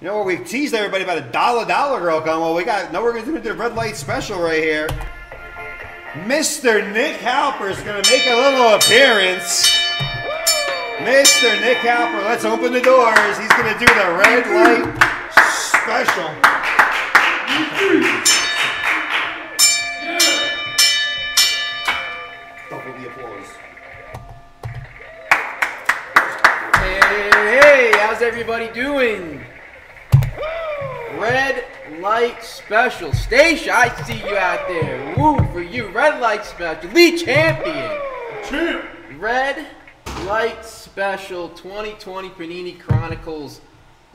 You know, where we teased everybody about a dollar dollar girl coming. Well, we got, no, we're going to do the red light special right here. Mr. Nick Halper is going to make a little appearance. Mr. Nick Halper, let's open the doors. He's going to do the red light special. Double the applause. Hey, hey, how's everybody doing? Red light special. Stacia, I see you out there. Woo for you. Red light special. League champion. Champ. Red light special 2020 Panini Chronicles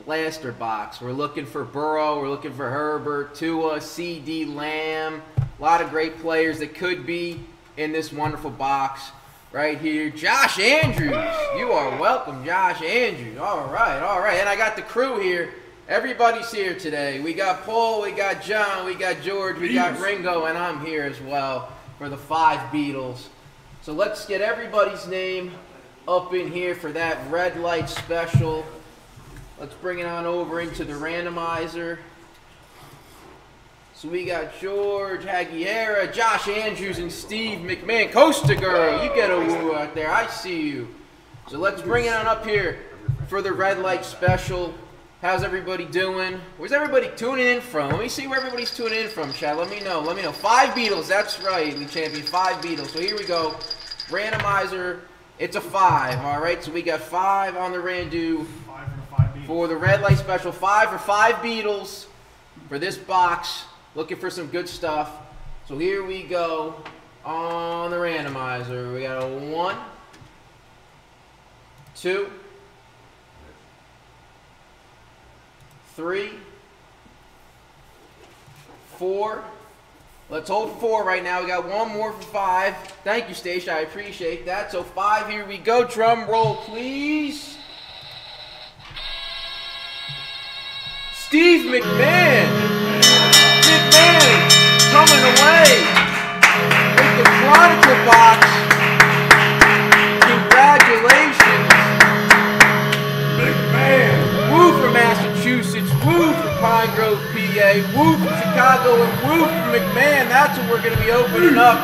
blaster box. We're looking for Burrow. We're looking for Herbert, Tua, CeeDee Lamb. A lot of great players that could be in this wonderful box right here. Josh Andrews. You are welcome, Josh Andrews. All right, all right. And I got the crew here. Everybody's here today. We got Paul, we got John, we got George, we got Ringo, and I'm here as well for the five Beatles. So let's get everybody's name up in here for that red light special. Let's bring it on over into the randomizer. So we got George Aguilera, Josh Andrews, and Steve McMahon. Costa Girl, you get a woo out there. I see you. So let's bring it on up here for the red light special. How's everybody doing? Where's everybody tuning in from? Let me see where everybody's tuning in from, Chad. Let me know. Let me know. Five Beatles. That's right, we champion. Five Beatles. So here we go. Randomizer. It's a five. All right. So we got five on the Randu Five for the five for the red light special. Five for five Beatles for this box. Looking for some good stuff. So here we go on the randomizer. We got a one, two, three, four. Let's hold four right now. We got one more for five. Thank you, Stacia. I appreciate that. So five, here we go. Drum roll, please. Steve McMahon. Grove, PA, woo for Chicago, and woo for McMahon. That's what we're going to be opening up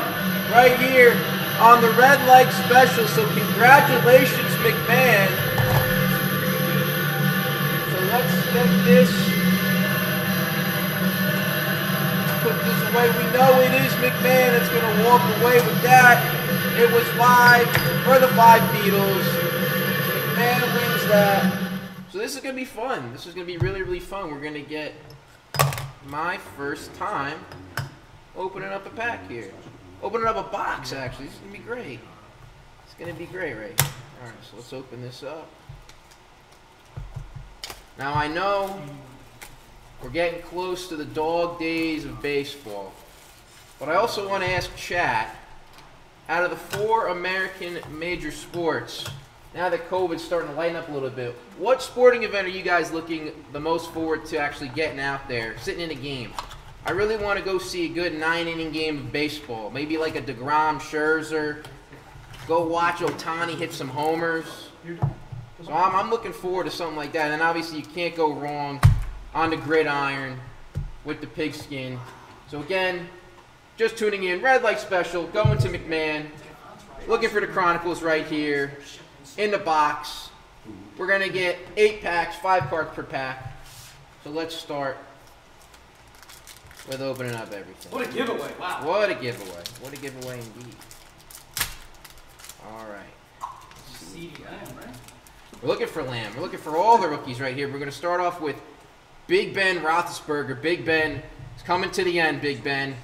right here on the Red Light Special. So congratulations, McMahon. So let's get this, put this away. We know it is McMahon that's going to walk away with that. It was five for the five Beatles. McMahon wins that. So this is gonna be fun. This is gonna be really, really fun. We're gonna get my first time opening up a pack here. Opening up a box, actually. This is gonna be great. It's gonna be great, right? Alright, so let's open this up. Now I know we're getting close to the dog days of baseball. But I also want to ask chat, out of the four American major sports, now that COVID's starting to lighten up a little bit, what sporting event are you guys looking the most forward to actually getting out there, sitting in a game? I really want to go see a good nine-inning game of baseball. Maybe like a DeGrom, Scherzer. Go watch Ohtani hit some homers. So I'm, I'm looking forward to something like that. And obviously you can't go wrong on the gridiron with the pigskin. So again, just tuning in, red light special, going to McMahon, looking for the Chronicles right here in the box. We're gonna get eight packs, five cards per pack. So let's start with opening up everything. What a giveaway. Wow. What a giveaway. What a giveaway indeed. All right. CDM, right? We're looking for Lamb. We're looking for all the rookies right here. We're going to start off with Big Ben Roethlisberger. Big Ben is coming to the end, Big Ben.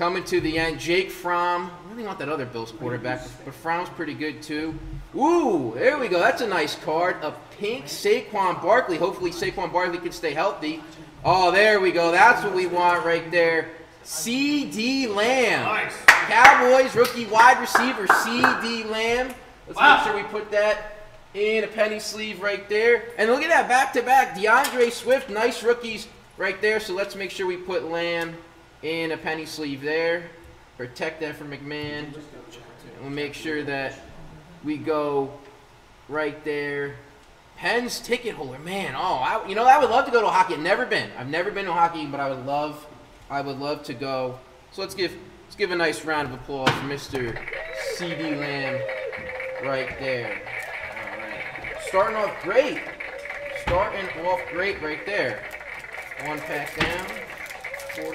Coming to the end. Jake Fromm. I really want that other Bills quarterback, but Fromm's pretty good too. Ooh, there we go. That's a nice card. A pink Saquon Barkley. Hopefully Saquon Barkley can stay healthy. Oh, there we go. That's what we want right there. CeeDee Lamb. Nice. Cowboys rookie wide receiver CeeDee Lamb. Let's Wow. make sure we put that in a penny sleeve right there. And look at that back to back. DeAndre Swift, nice rookies right there. So let's make sure we put Lamb in a penny sleeve there. Protect that from McMahon. And we'll make sure that we go right there. Penn's ticket holder, man. Oh, I, you know, I would love to go to hockey. I've never been. I've never been to hockey, but I would love, I would love to go. So let's give, let's give a nice round of applause for Mr. CeeDee Lamb, right there. All right. Starting off great. Starting off great right there. One pack down. Four.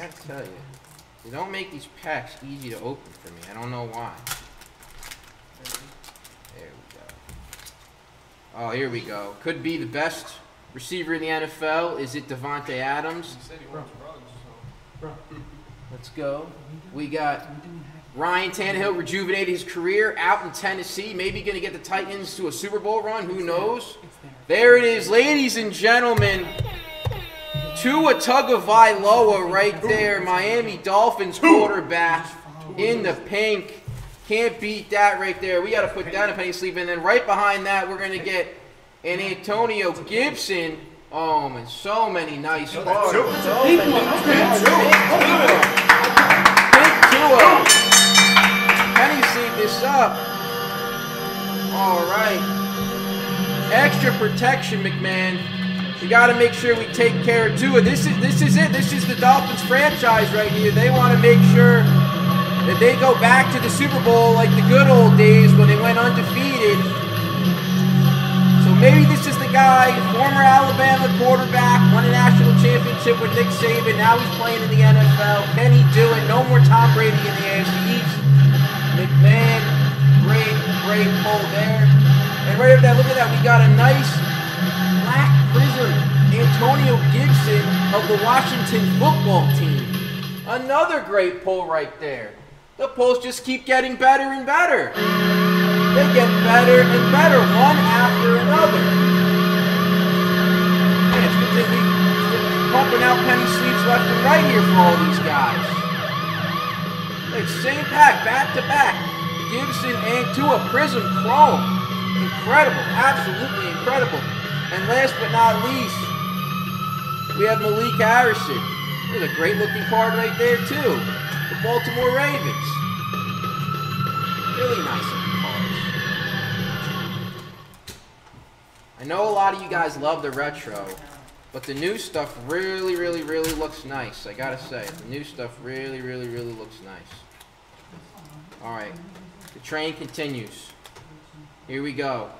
Gotta tell you, they don't make these packs easy to open for me. I don't know why. There we go. Oh, here we go. Could be the best receiver in the NFL. Is it Davante Adams? Let's go. We got Ryan Tannehill rejuvenated his career out in Tennessee. Maybe going to get the Titans to a Super Bowl run. Who knows? There it is, ladies and gentlemen. Tua Tagovailoa right there, Miami Dolphins quarterback in the pink. Can't beat that right there. We got to put down a penny sleep, and then right behind that, we're gonna get an Antonio Gibson. Oh man, so many nice cards. So many. Big Tua. Uh, penny sleeve this up. All right. Extra protection, McMahon. We got to make sure we take care of Tua. This is this is it. This is the Dolphins franchise right here. They want to make sure that they go back to the Super Bowl like the good old days when they went undefeated. So maybe this is the guy, former Alabama quarterback, won a national championship with Nick Saban. Now he's playing in the NFL. Can he do it? No more Tom Brady in the AFC East. McMahon, great, great pull there. And right over there, look at that. We got a nice black prism Antonio Gibson of the Washington football team. Another great pull right there. The pulls just keep getting better and better. They get better and better, one after another. Man, it's good pumping out penny sleeves left and right here for all these guys. Like same pack, back to back. Gibson and Tua Prism Chrome. Incredible, absolutely incredible. And last but not least, we have Malik Harrison. There's a great looking card right there too. The Baltimore Ravens. Really nice looking cards. I know a lot of you guys love the retro, but the new stuff really, really, really looks nice. I gotta say, the new stuff really, really, really looks nice. All right, the train continues. Here we go.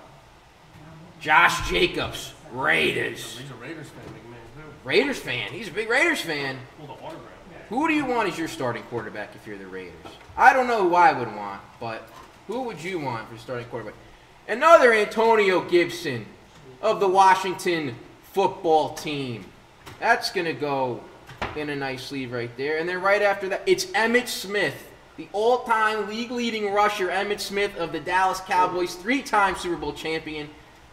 Josh Jacobs, Raiders. He's a Raiders fan, big man, too. Raiders fan. He's a big Raiders fan. Pulled the autograph. Who do you want as your starting quarterback if you're the Raiders? I don't know who I would want, but who would you want for starting quarterback? Another Antonio Gibson of the Washington football team. That's going to go in a nice sleeve right there. And then right after that, it's Emmitt Smith, the all-time league-leading rusher, Emmitt Smith of the Dallas Cowboys, three-time Super Bowl champion.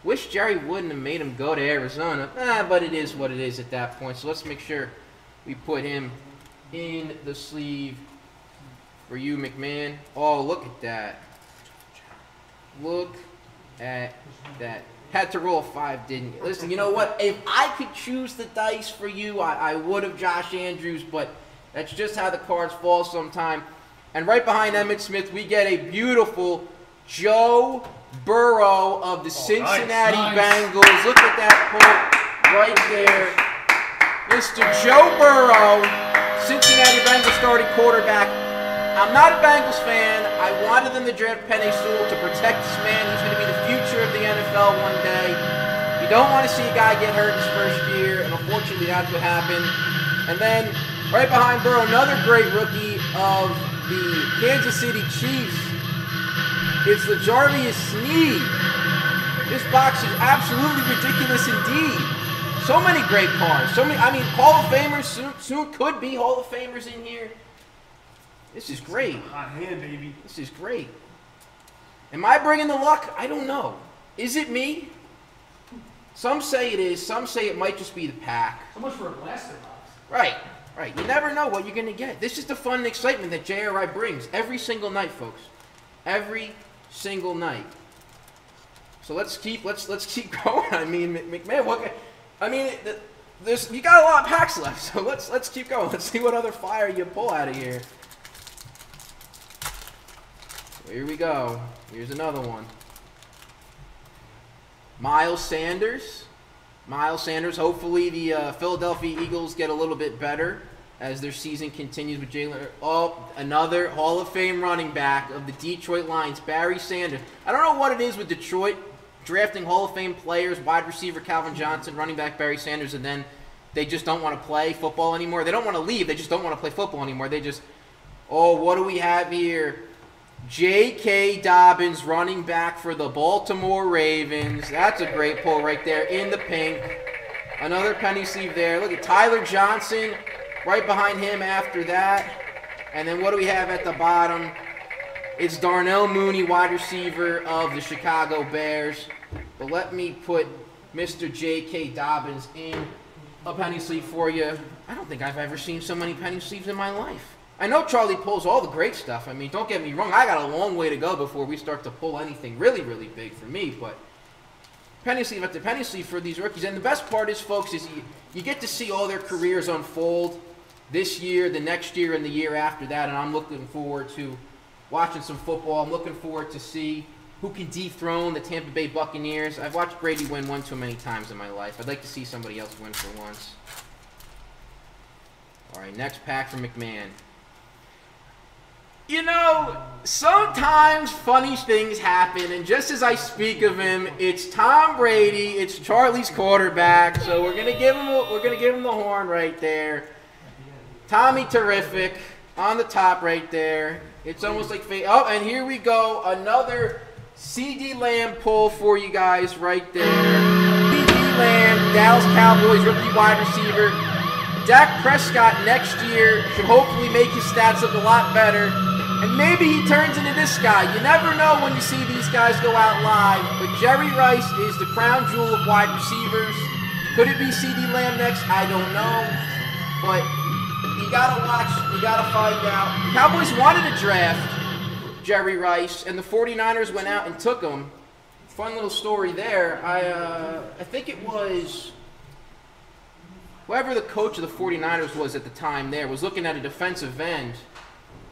Wish Jerry wouldn't have made him go to Arizona. Ah, but it is what it is at that point. So let's make sure we put him in the sleeve for you, McMahon. Oh, look at that. Look at that. Had to roll a five, didn't you? Listen, you know what? If I could choose the dice for you, I, I would have Josh Andrews, but that's just how the cards fall sometime. And right behind Emmitt Smith, we get a beautiful Joe Burrow of the oh, Cincinnati Nice. Bengals. Look at that pull right there. Mr. Joe Burrow, Cincinnati Bengals starting quarterback. I'm not a Bengals fan. I wanted them to draft Penei Sewell to protect this man. He's going to be the future of the NFL one day. You don't want to see a guy get hurt his first year, and unfortunately that's what happened. And then right behind Burrow, another great rookie of the Kansas City Chiefs. It's the Jarvis Sneed. This box is absolutely ridiculous indeed. So many great cards. So many. I mean, Hall of Famers soon, soon could be Hall of Famers in here. This is great. Hot hand, baby. This is great. Am I bringing the luck? I don't know. Is it me? Some say it is. Some say it might just be the pack. So much for a blaster box. Right, right. You never know what you're gonna get. This is the fun and excitement that JRI brings every single night, folks. Every single night. So let's keep let's let's keep going. I mean, Mc- McMahon, what? I mean, th- there's you got a lot of packs left, so let's let's keep going. Let's see what other fire you pull out of here. Here we go. Here's another one. Miles Sanders. Miles Sanders. Hopefully, the uh, Philadelphia Eagles get a little bit better as their season continues with Jalen. Oh, another Hall of Fame running back of the Detroit Lions, Barry Sanders. I don't know what it is with Detroit drafting Hall of Fame players, wide receiver Calvin Johnson, running back Barry Sanders, and then they just don't want to play football anymore. They don't want to leave. They just don't want to play football anymore. They just, oh, what do we have here? J.K. Dobbins, running back for the Baltimore Ravens. That's a great pull right there in the pink. Another penny sleeve there. Look at Tyler Johnson right behind him after that. And then what do we have at the bottom? It's Darnell Mooney, wide receiver of the Chicago Bears. But let me put Mr. J.K. Dobbins in a penny sleeve for you. I don't think I've ever seen so many penny sleeves in my life. I know Charlie pulls all the great stuff. I mean, don't get me wrong. I got a long way to go before we start to pull anything really, really big for me. But penny sleeve after penny sleeve for these rookies. And the best part is, folks, is you, you get to see all their careers unfold this year, the next year, and the year after that. And I'm looking forward to watching some football. I'm looking forward to see who can dethrone the Tampa Bay Buccaneers. I've watched Brady win one too many times in my life. I'd like to see somebody else win for once. All right, next pack from McMahon. You know, sometimes funny things happen, and just as I speak of him, it's Tom Brady, it's Charlie's quarterback, so we're gonna give him we're gonna give him the horn right there. Tommy terrific on the top right there. It's almost like fate. Oh, and here we go, another CeeDee Lamb pull for you guys right there. CeeDee Lamb, Dallas Cowboys rookie wide receiver. Dak Prescott next year should hopefully make his stats look a lot better. And maybe he turns into this guy. You never know when you see these guys go out live. But Jerry Rice is the crown jewel of wide receivers. Could it be CeeDee Lamb next? I don't know. But you gotta watch, you gotta find out. The Cowboys wanted to draft Jerry Rice, and the 49ers went out and took him. Fun little story there. I, uh, I think it was whoever the coach of the 49ers was at the time there was looking at a defensive end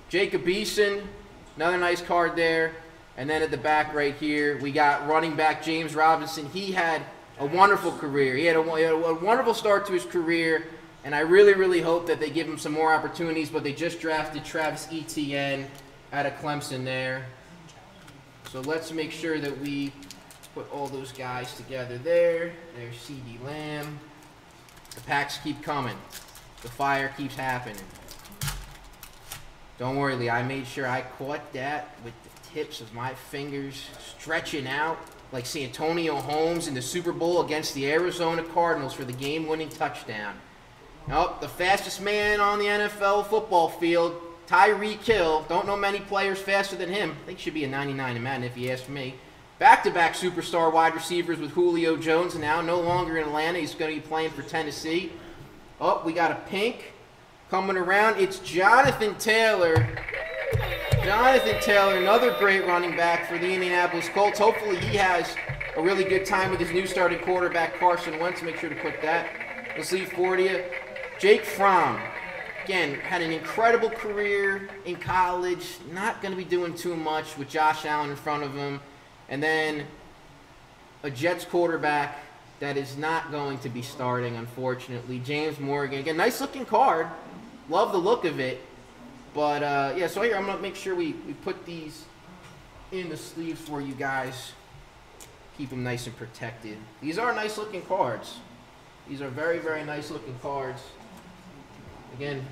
Jacob Eason, another nice card there. And then at the back right here, we got running back James Robinson. He had a wonderful career. He had a, he had a wonderful start to his career, and I really, really hope that they give him some more opportunities. But they just drafted Travis Etienne out of Clemson there. So let's make sure that we put all those guys together there. There's CeeDee Lamb. The packs keep coming. The fire keeps happening. Don't worry, Lee. I made sure I caught that with the tips of my fingers stretching out like Santonio Holmes in the Super Bowl against the Arizona Cardinals for the game-winning touchdown. Nope, the fastest man on the NFL football field, Tyreek Hill. Don't know many players faster than him. I think should be a 99 in Madden if you ask me. Back-to-back superstar wide receivers with Julio Jones now, no longer in Atlanta. He's going to be playing for Tennessee. Oh, we got a pink coming around. It's Jonathan Taylor. Jonathan Taylor, another great running back for the Indianapolis Colts. Hopefully he has a really good time with his new starting quarterback, Carson Wentz. Make sure to put that. Let's leave for you. Jake Fromm. Again, had an incredible career in college. Not going to be doing too much with Josh Allen in front of him. And then a Jets quarterback that is not going to be starting, unfortunately. James Morgan. Again, nice looking card. Love the look of it. But uh, yeah, so here I'm gonna make sure we, we put these in the sleeves for you guys. Keep them nice and protected. These are nice looking cards. These are very, very nice looking cards. Again,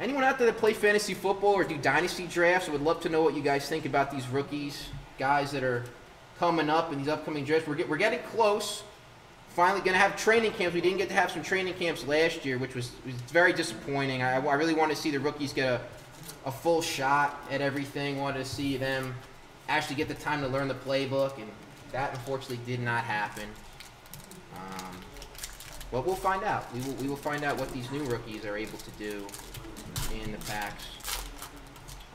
anyone out there that play fantasy football or do dynasty drafts, I would love to know what you guys think about these rookies, guys that are coming up in these upcoming drafts. We're, get, we're getting close finally going to have training camps. We didn't get to have some training camps last year, which was, was very disappointing. I, I really wanted to see the rookies get a, a full shot at everything. Wanted to see them actually get the time to learn the playbook, and that unfortunately did not happen. Um, but we'll find out. We will, we will find out what these new rookies are able to do in the packs.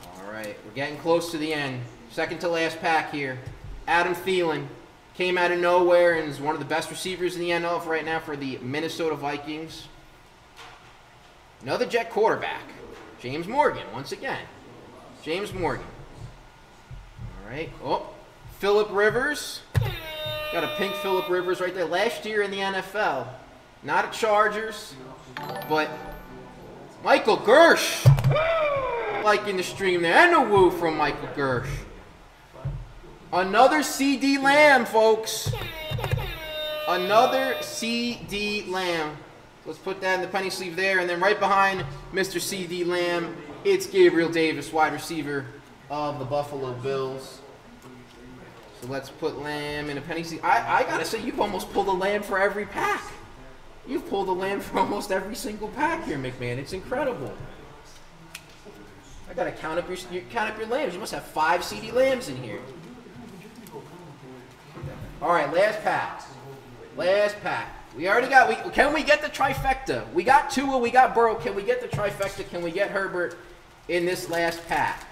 All right, we're getting close to the end. Second to last pack here. Adam Thielen came out of nowhere and is one of the best receivers in the NFL right now for the Minnesota Vikings. Another Jet quarterback, James Morgan, once again. James Morgan. All right. Oh, Philip Rivers. Got a pink Philip Rivers right there. Last year in the NFL. Not a Chargers, but Michael Gersh. Like in the stream there. And a woo from Michael Gersh. Another CeeDee Lamb, folks. Another CeeDee Lamb. Let's put that in the penny sleeve there. And then right behind Mr. CeeDee Lamb, it's Gabriel Davis, wide receiver of the Buffalo Bills. So let's put Lamb in a penny sleeve. I, I gotta say, you've almost pulled a Lamb for every pack. You've pulled a Lamb for almost every single pack here, McMahon. It's incredible. I gotta count up your you count up your lambs. You must have five CeeDee lambs in here. All right, last pack. Last pack. We already got. We can we get the trifecta? We got Tua. We got Burrow. Can we get the trifecta? Can we get Herbert in this last pack?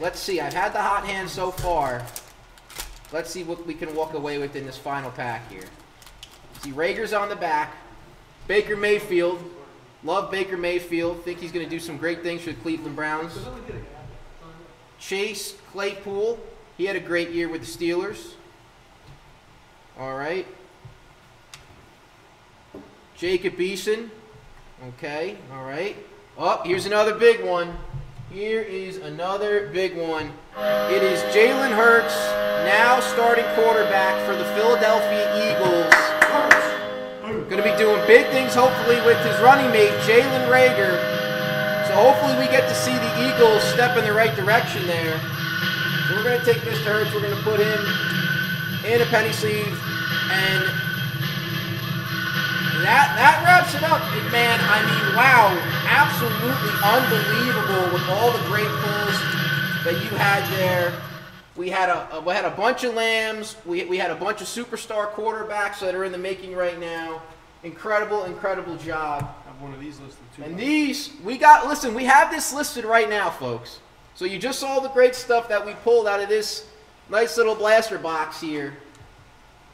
Let's see. I've had the hot hand so far. Let's see what we can walk away with in this final pack here. See, Reagor's on the back. Baker Mayfield. Love Baker Mayfield. Think he's going to do some great things for the Cleveland Browns. Chase Claypool. He had a great year with the Steelers. All right. Jacob Eason. Okay. All right. Oh, here's another big one. Here is another big one. It is Jalen Hurts, now starting quarterback for the Philadelphia Eagles. Going to be doing big things, hopefully, with his running mate, Jalen Reagor. So hopefully we get to see the Eagles step in the right direction there. So we're going to take Mr. Hurts, we're going to put him in a penny sleeve, and that that wraps it up, man. I mean, wow, absolutely unbelievable with all the great pulls that you had there. We had a, a we had a bunch of lambs. We we had a bunch of superstar quarterbacks that are in the making right now. Incredible, incredible job. I have one of these listed too. And these, we got, listen, we have this listed right now, folks. So you just saw the great stuff that we pulled out of this nice little blaster box here.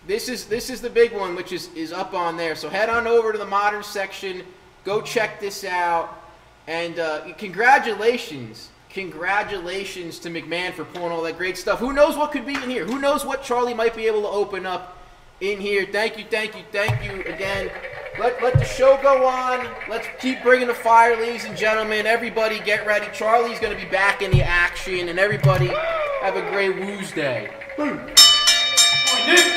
This is this is the big one, which is, is up on there. So head on over to the modern section. Go check this out. And uh, congratulations. Congratulations to McMahon for pulling all that great stuff. Who knows what could be in here? Who knows what Charlie might be able to open up in here? Thank you, thank you, thank you again. Let, let the show go on. Let's keep bringing the fire, ladies and gentlemen. Everybody get ready. Charlie's going to be back in the action. And everybody have a great Woos Day. Nick!